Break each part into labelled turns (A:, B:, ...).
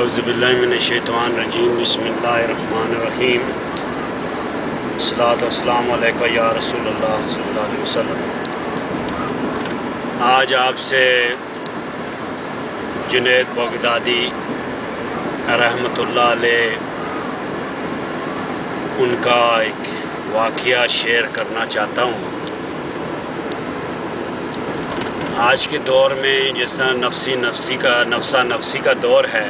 A: अज़बिल्लिनशैतवानरजीम बसमीम सलातम या रसूल वसल्लम आज आपसे जुनेद बगदादी रहमतुल्लाह उनका एक वाक़ शेयर करना चाहता हूँ। आज के दौर में जिस नफसी नफसी का नफसा नफसी का दौर है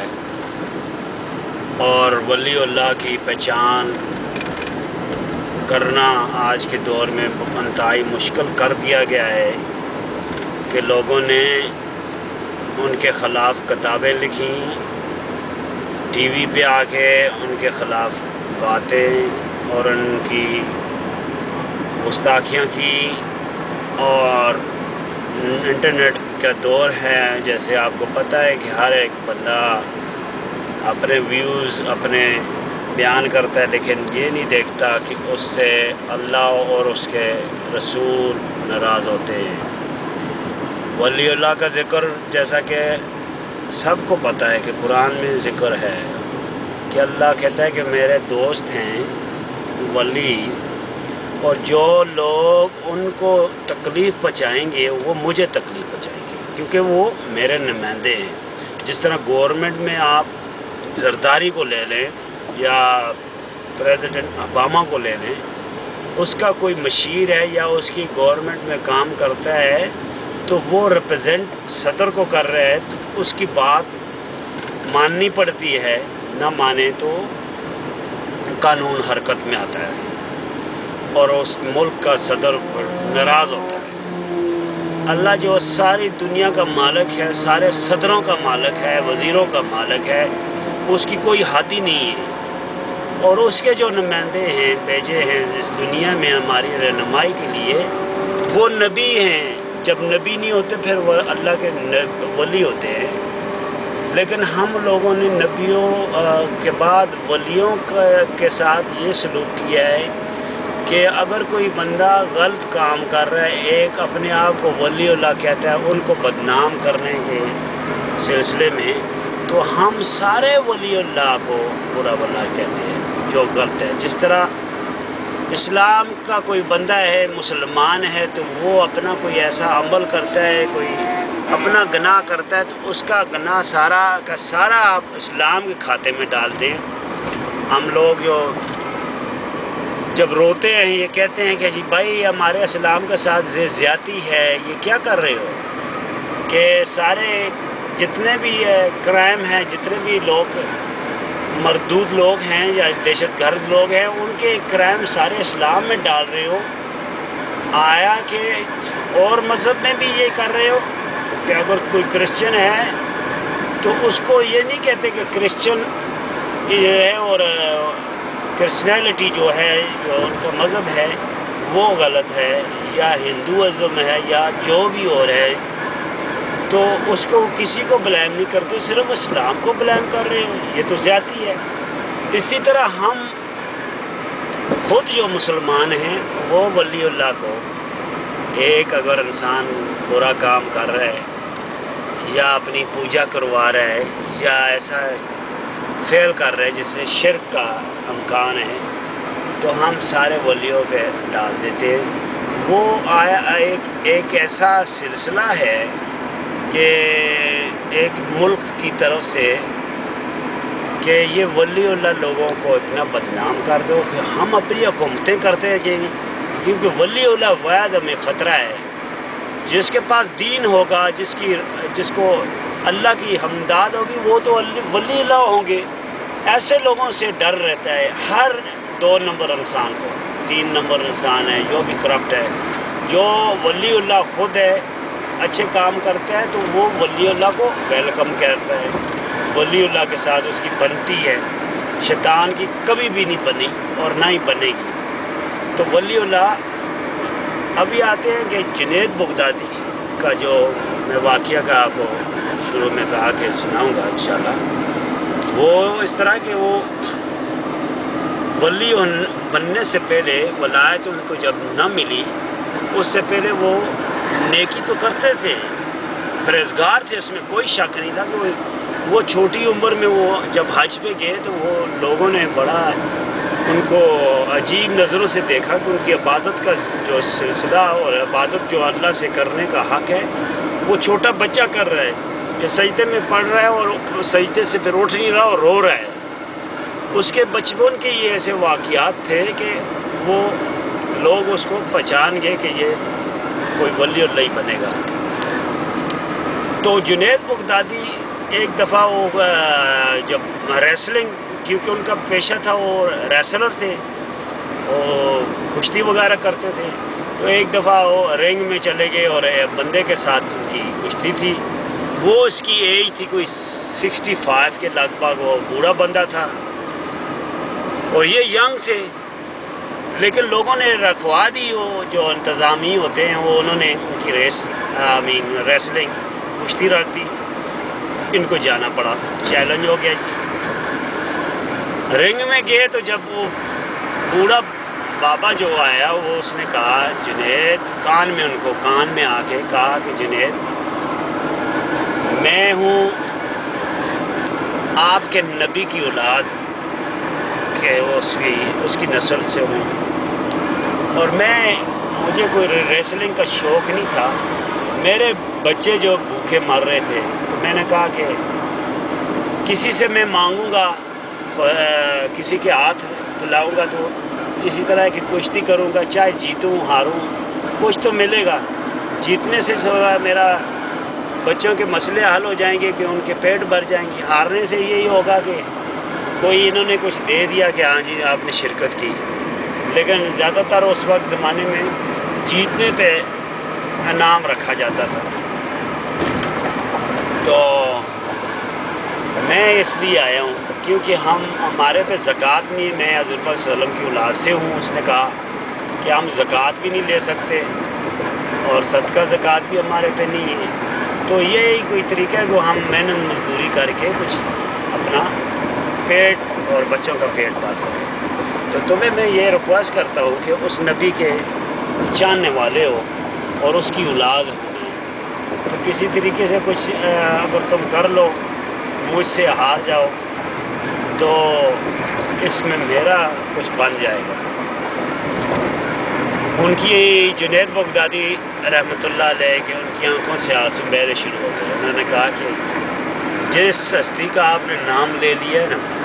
A: और वली अल्लाह की पहचान करना आज के दौर में अंतहाई मुश्किल कर दिया गया है कि लोगों ने उनके ख़िलाफ़ किताबें लिखी, टीवी पे आके उनके ख़िलाफ़ बातें और उनकी गुस्ताखियाँ की और इंटरनेट का दौर है। जैसे आपको पता है कि हर एक बंदा अपने व्यूज़ अपने बयान करता है, लेकिन ये नहीं देखता कि उससे अल्लाह और उसके रसूल नाराज़ होते हैं। वली अल्लाह का ज़िक्र, जैसा कि सबको पता है कि कुरान में ज़िक्र है कि अल्लाह कहता है कि मेरे दोस्त हैं वली, और जो लोग उनको तकलीफ़ पहुँचाएँगे, वो मुझे तकलीफ़ पहुँचाएँगे, क्योंकि वो मेरे नुमाइंदे हैं। जिस तरह गवर्नमेंट में आप जरदारी को ले लें या प्रेसिडेंट ओबामा को ले लें, उसका कोई मशीर है या उसकी गवर्नमेंट में काम करता है तो वो रिप्रेजेंट सदर को कर रहा है तो उसकी बात माननी पड़ती है, ना माने तो कानून हरकत में आता है और उस मुल्क का सदर नाराज़ होता है। अल्लाह जो सारी दुनिया का मालिक है, सारे सदरों का मालिक है, वज़ीरों का मालिक है उसकी कोई हद ही नहीं है। और उसके जो नुमाइंदे हैं भेजे हैं इस दुनिया में हमारी रहनुमाई के लिए, वो नबी हैं। जब नबी नहीं होते, फिर वह अल्लाह के वली होते हैं। लेकिन हम लोगों ने नबियों के बाद वलियों के साथ ये सलूक किया है कि अगर कोई बंदा गलत काम कर रहा है, एक अपने आप को वली अल्लाह कहता है, उनको बदनाम करने के सिलसिले में तो हम सारे वली अल्लाह को बुरा वल्ला कहते हैं, जो गलत है। जिस तरह इस्लाम का कोई बंदा है, मुसलमान है तो वो अपना कोई ऐसा अमल करता है, कोई अपना गनाह करता है तो उसका गनाह सारा का सारा आप इस्लाम के खाते में डाल दें। हम लोग जो जब रोते हैं, ये कहते हैं कि जी भाई, हमारे इस्लाम के साथ ज़्यादती है, ये क्या कर रहे हो? कि सारे जितने भी क्राइम हैं, जितने भी लोग, मरदूद लोग हैं या दहशत गर्द लोग हैं, उनके क्राइम सारे इस्लाम में डाल रहे हो। आया कि और मज़हब में भी ये कर रहे हो कि अगर कोई क्रिश्चियन है तो उसको ये नहीं कहते कि क्रिश्चियन ये है और क्रिश्चनैलिटी जो है, जो उनका मज़हब है, वो गलत है या हिंदुज़म है या जो भी और है। तो उसको किसी को ब्लेम नहीं करते, सिर्फ़ इस्लाम को ब्लेम कर रहे हो। ये तो ज़्यादा है इसी तरह हम खुद जो मुसलमान हैं, वो वली को एक अगर इंसान बुरा काम कर रहा है, या अपनी पूजा करवा रहा है, या ऐसा फेल कर रहे जिससे शिरक का अमकान है तो हम सारे वलियों पे डाल देते हैं। वो आया, एक एक ऐसा सिलसिला है कि एक मुल्क की तरफ़ से कि ये वली लोगों को इतना बदनाम कर दो कि हम अपनी हुकूमतें करते हैं क्योंकि वली वैद हमें ख़तरा है। जिसके पास दीन होगा, जिसकी, जिसको अल्लाह की हमदाद होगी, वो तो वली होंगे। ऐसे लोगों से डर रहता है हर दो नंबर इंसान को। तीन नंबर इंसान है, जो भी करप्ट है, जो वली ख़ुद है अच्छे काम करता है तो वो वली को वेलकम करता है। वली अल्लाह के साथ उसकी बनती है। शैतान की कभी भी नहीं बनी और ना ही बनेगी। तो वली अल्लाह अभी आते हैं कि जुनेद बगदादी का जो मैं वाक़ का आपको शुरू में कहा कि सुनाऊँगा इंशाल्लाह। वो इस तरह के वो वली बनने से पहले वलायत उनको जब न मिली, उससे पहले वो नेकी तो करते थे, परहेजगार थे, उसमें कोई शक नहीं था कि वो वो छोटी उम्र में वो जब हज पे गए तो वो लोगों ने बड़ा उनको अजीब नज़रों से देखा कि उनकी इबादत का जो सिलसिला और इबादत जो अल्लाह से करने का हक़ है, वो छोटा बच्चा कर रहा है। या सजदे में पढ़ रहा है और सजदे से फिर उठ नहीं रहा और रो रहा है। उसके बचपन के ये ऐसे वाक़ात थे कि वो लोग उसको पहचान गए कि ये कोई वली और बनेगा। तो जुनेद बगदादी एक दफ़ा वो जब रेसलिंग क्योंकि उनका पेशा था वो रेसलर थे, वो कुश्ती वगैरह करते थे तो एक दफ़ा वो रिंग में चले गए और बंदे के साथ उनकी कुश्ती थी। वो उसकी एज थी कोई 65 के लगभग, वो बूढ़ा बंदा था। और ये यंग थे लेकिन लोगों ने रखवा दी, वो जो इंतज़ामी होते हैं, वो उन्होंने उनकी रेस आई मीन रेसलिंग कुश्ती रख दी। इनको जाना पड़ा। चैलेंज हो गया जी। रिंग में गए तो जब वो बूढ़ा बाबा जो आया, वो उसने कहा, जुनेद, कान में उनको, कान में आके कहा कि, जुनेद, मैं हूँ आपके नबी की औलाद, के उसकी उसकी नस्ल से हूँ। और मैं, मुझे कोई रेसलिंग का शौक़ नहीं था। मेरे बच्चे जो भूखे मर रहे थे तो मैंने कहा कि किसी से मैं मांगूँगा किसी के हाथ बुलाऊँगा तो इसी तरह की कुश्ती करूँगा, चाहे जीतूँ, हारूँ, कुछ तो मिलेगा। जीतने से मेरा बच्चों के मसले हल हो जाएँगे, कि उनके पेट भर जाएँगे। हारने से यही होगा कि कोई इन्होंने कुछ दे दिया कि हाँ जी, आपने शिरकत की। लेकिन ज़्यादातर उस वक्त ज़माने में जीतने पे इनाम रखा जाता था। तो मैं इसलिए आया हूँ क्योंकि हम, हमारे पे ज़क़़त नहीं मैं हज़रत सलम की औलाद से हूँ। उसने कहा कि हम ज़क़़त भी नहीं ले सकते और सदका ज़क़़त भी हमारे पे नहीं है। तो ये ही कोई तरीका है जो हम मेहनत मजदूरी करके कुछ अपना पेट और बच्चों का पेट पाल सके। तो तुम्हें मैं ये रिक्वेस्ट करता हूँ कि उस नबी के जानने वाले हो और उसकी औलाद हो। तो किसी तरीके से कुछ अगर तुम कर लो, मुझसे हार जाओ तो इसमें मेरा कुछ बन जाएगा। उनकी जुनेद बगदादी रहमत के उनकी आँखों से आँसू बहरे शुरू हो गए। उन्होंने कहा कि जिस हस्ती का आपने नाम ले लिया है ना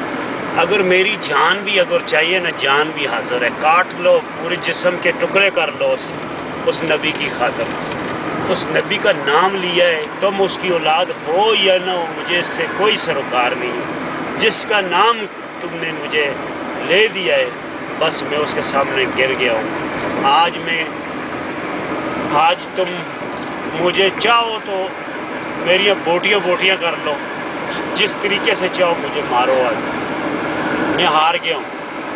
A: अगर मेरी जान भी अगर चाहिए ना जान भी हाजिर है। काट लो पूरे जिस्म के टुकड़े कर लो उस, उस नबी की खातर। उस नबी का नाम लिया है तुम उसकी औलाद हो या ना हो मुझे इससे कोई सरोकार नहीं है। जिसका नाम तुमने मुझे ले दिया है बस मैं उसके सामने गिर गया हूँ। आज मैं आज तुम मुझे चाहो तो मेरी बोटियाँ बोटियाँ कर लो। जिस तरीके से चाहो मुझे मारो आज। मैं हार गया हूँ।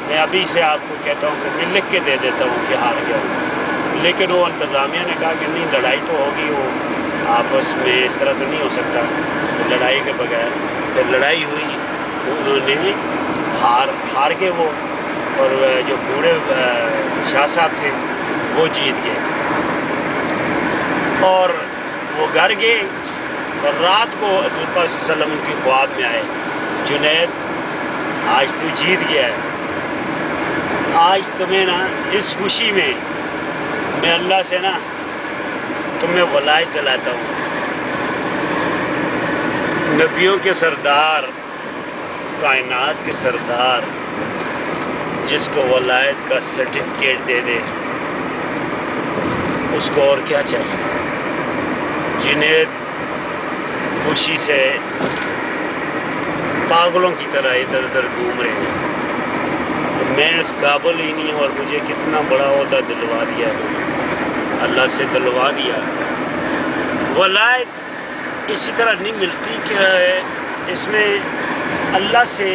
A: मैं अभी से आपको कहता हूँ कि मैं लिख के दे देता हूँ कि हार गया हूँ। लेकिन वो इंतज़ामिया ने कहा कि नहीं, लड़ाई तो होगी वो। आपस में इस तरह तो नहीं हो सकता। तो लड़ाई के बगैर फिर लड़ाई हुई तो उन्होंने हार हार के वो। और जो बूढ़े शाह साहब थे, वो जीत गए। और वो घर गए। और रात को हजूर वसल्लम की ख्वाब में आए। जुनेद आज तू जीत गया है। आज तुम्हें ना, इस खुशी में, मैं अल्लाह से ना, तुम्हें वलायत दिलाता हूँ। नबियों के सरदार, कायनात के सरदार, जिसको वलायत का सर्टिफिकेट दे दे, उसको और क्या चाहिए? जिन्हें खुशी से पागलों की तरह इधर उधर घूम रहे हैं। तो मैं इस काबुल ही नहीं और मुझे कितना बड़ा अहदा दिलवा दिया अल्लाह से दिलवा दिया। वलायत इसी तरह नहीं मिलती कि इसमें अल्लाह से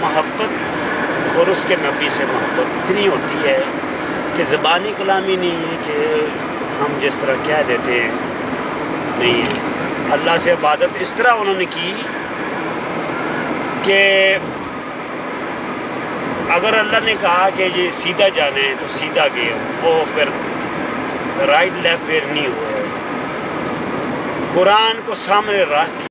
A: मोहब्बत और उसके नबी से मोहब्बत इतनी होती है कि ज़बानी कलामी नहीं है कि हम जिस तरह कह देते हैं, नहीं है। अल्लाह से इबादत इस तरह उन्होंने की कि अगर अल्लाह ने कहा कि ये सीधा जाना है तो सीधा गए वो फिर राइट लेफ़्ट फिर नहीं हुआ। कुरान को सामने रख